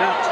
Sure.